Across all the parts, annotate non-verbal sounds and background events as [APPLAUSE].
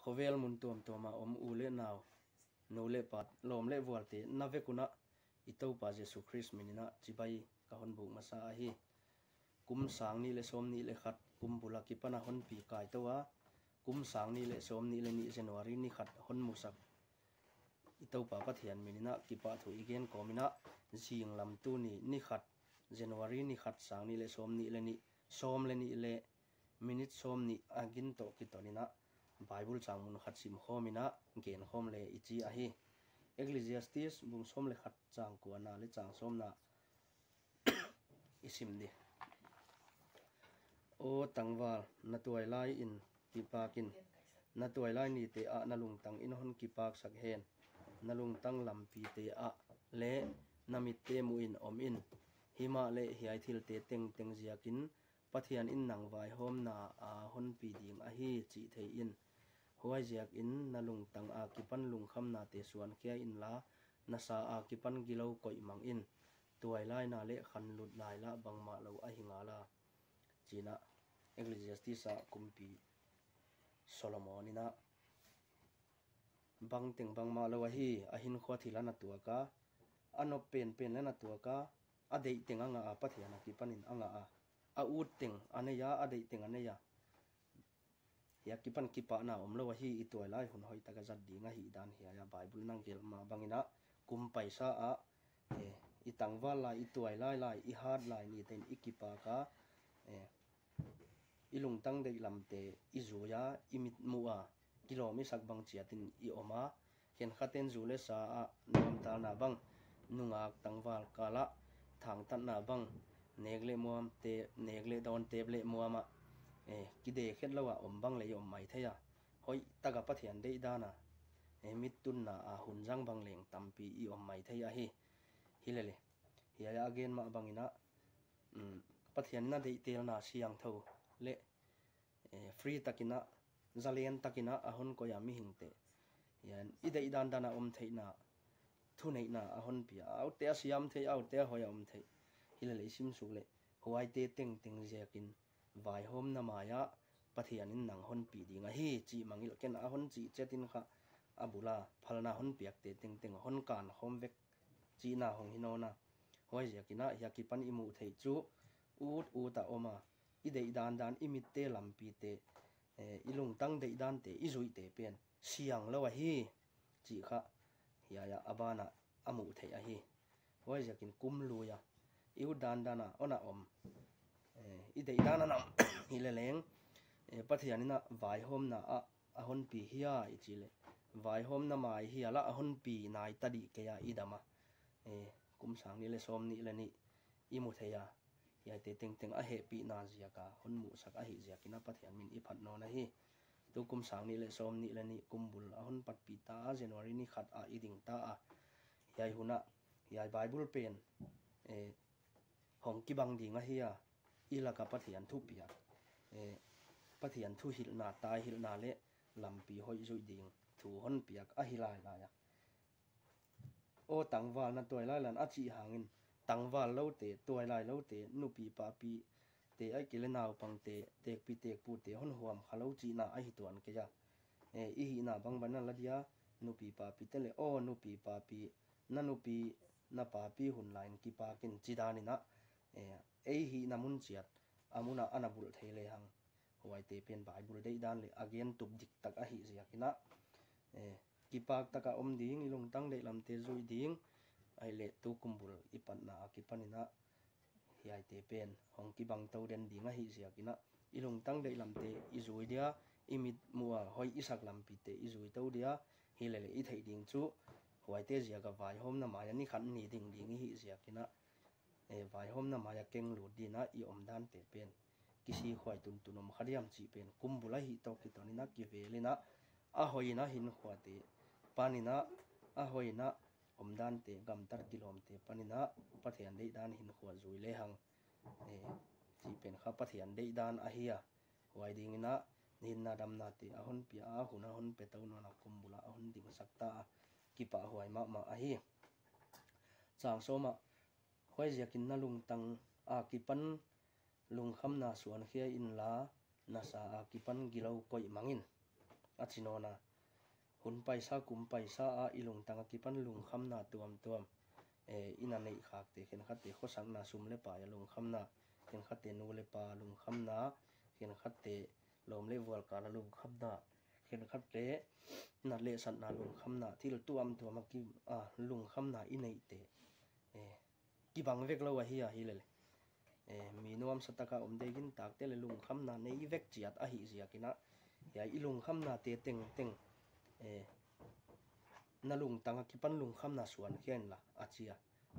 ขคเวลมุนตัวมตัวมาอมอูเล่นาวโนเลปัดลมเล่วัลตีนาเวกุณะอิตาปาเจสุคริสมินินะจิบายกะอนบุกมาซาฮีกุมสางนีเลสมนีเลขัดกุมบุลกิปนาหนปีกายตัวกุมสางนีเลสมนีเลนิเซนวารินี่ขัดหนมุสักอิตาปาปเทียนมินินะกิปะถุอีเกนโกมินะจีงลำตูนีนีขัดเจนวารีนี่ขัดสางนีเลสมนีเลนี่สมเลนิเลมินิทสมนีอากินโตกิตอนีนะ bible chang mun khat sim khomina gen khom le ichi a hi ecclesiastes bung som le khat chang ko na le chang som na isim ni o tangwal na tuai lai in kipakin na tuai lai ni te a na lung tang in hon kipak sak hen na lung tang lam pi te a le namit te mu in om in hima le hiai thil te teng teng ziakin pathian in nang vai hom na a hon pi ding a hi chi thei in huai ziak in na lung tang a kipan lung kham na te suan kia in la na sa a kipan gilo koi mang in tuai lai na le khan lut lai la bang ma lo a hinga la china ecclesiastes a kumpi solomonina bang teng bang ma lo a hi a hin khwa thila na tua ka ano pen pen le na tua ka a dei teng anga a pathiana kipanin anga a a ut teng ane ya a dei teng ane hiya kipan kipa na om lo hi i lai hun hoi taka zat dinga hi dan hiya ya bible nang gel ma bangina kum paisa a e i tangwa lai lai lai, i hard lai ni ten ikipa ka e ilung tang de lamte izuya imit zu ya kilo mi sak bang chiatin i oma hen khaten zule sa a, nam ta na bang, nungak tangwal kala, thang tan na bang, negle muam te, negle don te ble muama e kide khet lawa om bang le om mai theya hoi taga pathian dei dana e mit tun na a hun jang bang leng tampi i om mai theya hi hilele hiya ya again ma bangina um pathian na dei tel na siang tho le e free takina zalian takina ahon ko ya mi hingte yan ide idan dana om theina thu nei na ahon pia au te asiam thei au te hoya om thei hilele sim su le huai te teng teng zekin vai hôm na maya pathian in nang hon pi dinga hi chi mangil ken a hon chi chetin kha abula phalna hon piak te teng teng hon kan hom vek chi na hong hinona hoi ja kina ya ki pan imu thei chu ut u ta oma i dei dan dan imit te lam pi te ilung tang dei dan te i zui te pen siang lo hi chi kha ya ya abana amu thei a hi hoi ja kin kum lu ya iu dan dana ona om i dei dana nam hi le leng pathianina vai hom na a a hon pi hiya i chile vai hom na mai hi ala a hon pi nai tadi ke ya idama e kum sang ni le som ni le ni i mu à, ya te teng teng a he pi na zia ka hon mu sak a hi zia kina pathian min i phat no na hi. Tu kum sang ni le som ni le ni kum bul a hon pat pi ta january ni khat a iding ta a yai huna yai bible pen e hong ki bang ding a hi a ila ka pathian thu pia e pathian thu hil na ta hil na le lampi hoi zui ding thu hon piak a hilai la ya o tangwal na toy lai lan a chi hangin tangwal lo te toy lai lo te nu pi pa pi te ai kile naw pang te tek pi tek pu te hon huam khalo chi na a hi tuan ke ya e i hi na bang ban la dia nu pi pa pi te le o nu pi pa pi na nu pi na pa pi hun lain ki pa kin chi da ni na e ei hi namun chiat. Amuna anabul theile hang. Huai te pen bible dei dan le again tup dik tak a hi zia kina e kipak taka om ding, ilung tang le lam te zui ding. Ai le tu kumbul ipan na akipanina hiai te pen hong ki bang tau den ding a hi zia kina ilung tang le lam te i zui dia imit mua hoi isak lam pi te i zui tau dia. Hi le le i thei ding chu. Huai te zia ka vai hom na mai ani khan ni ding ding hi zia kina e vai hom na maya keng lu dina i om dan te pen kisi khwai tun tunom khariam chi pen kumbula hi to ki to ni na ki velina a hoina hin khwate panina a hoina om dan te gam tar kilom te panina pathian dei dan hin khwa zui le hang e chi pen kha pathian dei dan a hiya wai ding ina nin na dam na te a hon pia a à hon pe to nô na kumbula a hon ding sakta ki pa huai ma ma a hi chang so ma khoi ziakin na lung tang a kipan lung kham na suan khia in la na sa a kipan gilo koi mangin. A chinona hun paisa kum paisa a ilung tanga ki pan lung kham na tuam tuam. E ina nei khak te khen khat te kho sang na sum le pa ya lung kham na. Khen khat te nu le pa lung kham na. Khen khat te lom le wal ka la lung kham na. Khen khat te na le san na lung kham na. Thil tuam tuam ki a, lung kham na i nei te ki bang vek lo wa hi a hi le le e eh, mi nuam sataka om de gin tak te le lung kham na nei vek chiat a hi zia kina. Ya, i lung kham na te teng teng. E na lung tanga ki pan lung kham na suan khian la achia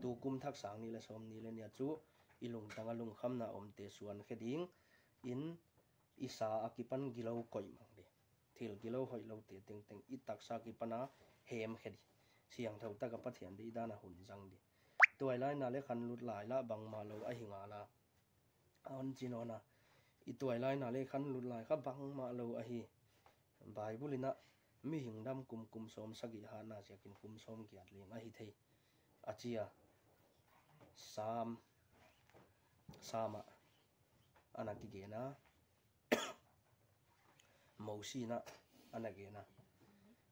tu kum thak sang ni le som ni le nia chu, i lung tanga lung kham na om te suan kheding in isa akipan gilo koi mang de. Thil gilo hoi lo te teng teng, i taksa ki pana hem khedi siang thau ta ka pathian de dana hun jang di tuổi lai na le khan lut lai la bang ma lo a hinga la. On na, ít tuổi lai na le khăn lụt lai kha bang ma lo a hi. Bible ina mi hingdam kum kum som sagi hà na jakin kum xóm giat liền ai hi thei. Achia sam sama ana ki ge na. [COUGHS] Mausi na ana ge na.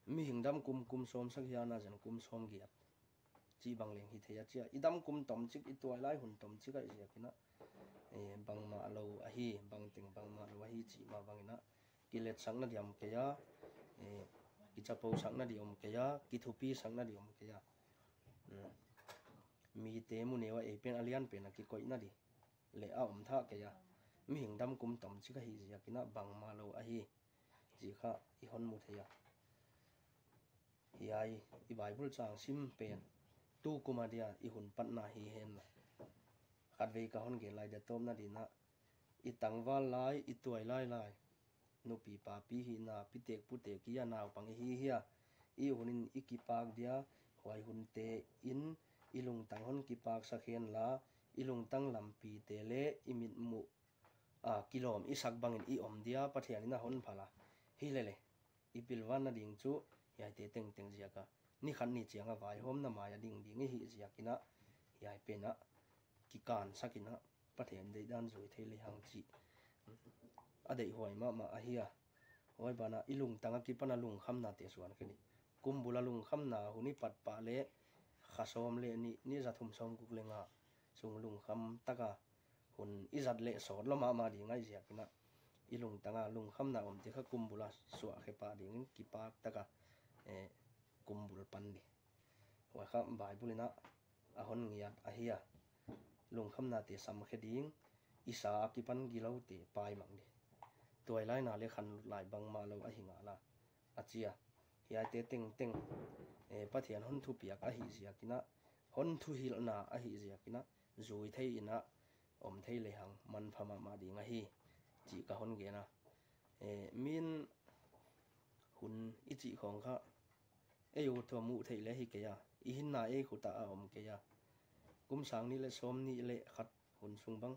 Mi hingdam kum kum som na sẽ kum xóm giat chi bang leng hi thei achia idam kum tom chik, i tuai lai hun tom chika i jakina e bang ma lo a hi, bang ting bang ma lo a hi, chi ma bangina kilet sang na diam ke ya. E ki sáng na diom ke ya. Ki thupi sáng na diom ke ya. Mm. Mi te mu ne wa e pen alian pen ki koi na di. Le a om tha ke ya. Mi hing dam kum tom chi ka hi ya kina bang ma lo a hi. Ji kha, i hon mu the ai yai i bible chang sim pen tu kuma dia i hun pat na hi hen. Khat ve ka hon ge lai da tom na di na. I tangwal lai, i tuai lai lai. Nu pi pa pi hi na, pi tek pu te ki ya naw pang hi hi i hunin i ki pak dia, huai hun te in. Ilung tang hon ki pak sa khen la. Ilung tang lam pi te le, i mit mu, a, kilom i sak bangin i om dia, pathian ina hon phala. Hi le le. I pilwan na ding chu yai te teng teng zia ka. นี่ขันนี่เจียงอะไว้หอมน้ำมายดิ่งดิ่งนี่หิเจียกินะยายเป็นอะกิการสักกินะประเทศใดด้านสวยเทเลยหังจีอะเดี๋ยวหอยมามาเฮียหอยบานะอีลุงตั้งกิปันะลุงคำนาเตสวนกันนี่กุมบุลลุงคำนาหุนี่ปัดปาเละข้าสมเลนี่นี่จะทุ่มสมกุกเลงอะสุงลุงคำตะกะหุ่นอีจัดเละสอดละมามาดิ่ง่ายเจียกินะอีลุงตั้งอะลุงคำนาอมเตากุมบุลาสวะเขปาดิ่งกิปาตะกะเอ kumbul pan di wa kha bible na a hon ngiat a hiya lung kham na te sam khe ding, isa ki pan te pai mang ni. Toy lai na le khan lai bang ma lo a hinga la a chia ya te teng teng. E pathian hon thu piak a hi zia kina hon thu hil na a hi zia kina zui thei ina, om thei le hang, man phama ma di nga hi. Chi ka hon ge na. E min hun ít chi khong kha e yo thua mu thei le hi ke ya i hin na e khu ta a om ke ya kum sang ni le som ni le khat hun sung bang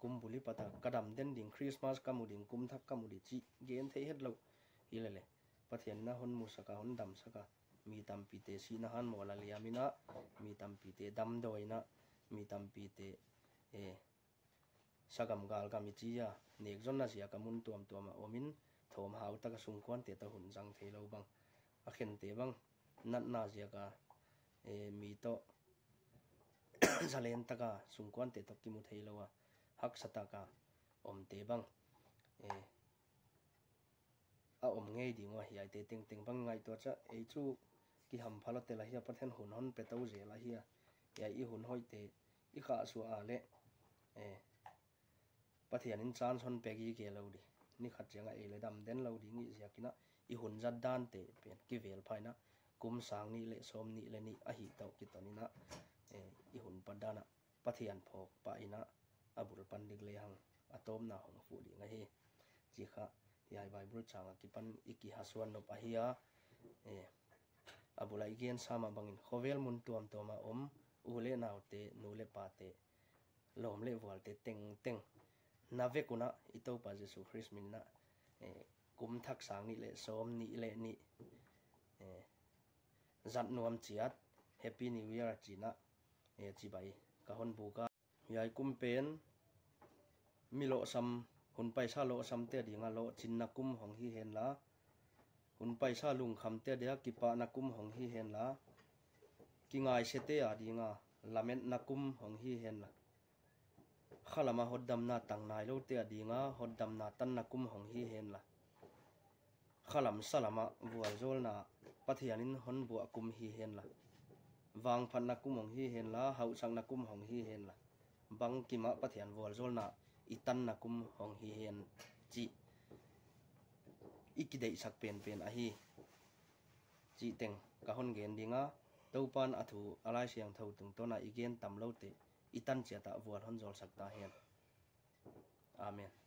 kum buli pata kadam den ding christmas kamu ding kum thak kamu di chi gen thei het lo bát pathian na hon mu saka hon dam saka mi tam pi te si na han mo la liamina mi tam pi te dam doina mi tam pi te e sagam gal ka mi chi ya nek zon na sia kamun tuam tuam a omin thom hau ta ka sung kwan te ta hun jang thei lo bang Eh, [COUGHS] eh, a khen te bang nat na gì ka e mi to zalen ta ka sung tế te to ki mu thei lo wa hak cả, om te bang e a om ngei di ngwa hiai te ting băng bang ngai to cha. E chu ki ham phala te la hi pathen hun hon pe to je la hi ya i hun hoi te i kha su a le e pathian in chan son pe gi ke lo di. Ni khat changa e le dam den lo di ngi zia kina i hun zat dan te pen ki vel phaina kum sang ni le, som ni le ni a hi to ki to ni na e i hun padana pathian phok pa ina abul pandik le hang, atom na hong fu di nga hi. Chi kha, yai bible changa ki pan iki haswan no pahia e abula igen sama bangin khovel mun tuam toma om ule naute nule pate lom le wal te teng teng. Na ve kuna ito pa jesu christ e, กุมทักสังนิเลสมนิเลนิจัดนวมเจียดแฮปปี้นิวเยียร์จีนะเอจีไปกะฮอนบูกายายกุมเป็นมิโลซัมหุนไปซาโลซัมเตียดีงาโลจินนักกุมของฮีเฮนละหุนไปซาลุงคำเตียเดียกิปะนักกุมของฮีเฮนละกิงายเซเตียดีงาลาเมนนักกุมของฮีเฮนละข้าละมาหดดำนาตังนายโลเตียดีงาหดดำนาตันนักกุมของฮีเฮนละ khalam salama vual zol na pathianin hon bua kum hi hen la. Wang phan na kum hong hi hen la, hau sang na kum hong hi hen la. Bang kima pathian vual zol na, itan na kum hong hi hen chi. Ikidei sak pen pen a hi. Chi teng, ka hon gen dinga. Topan athu alai siang tho tung tona igen tam lo te itan chia ta vual hon zol sak ta hen. Amen.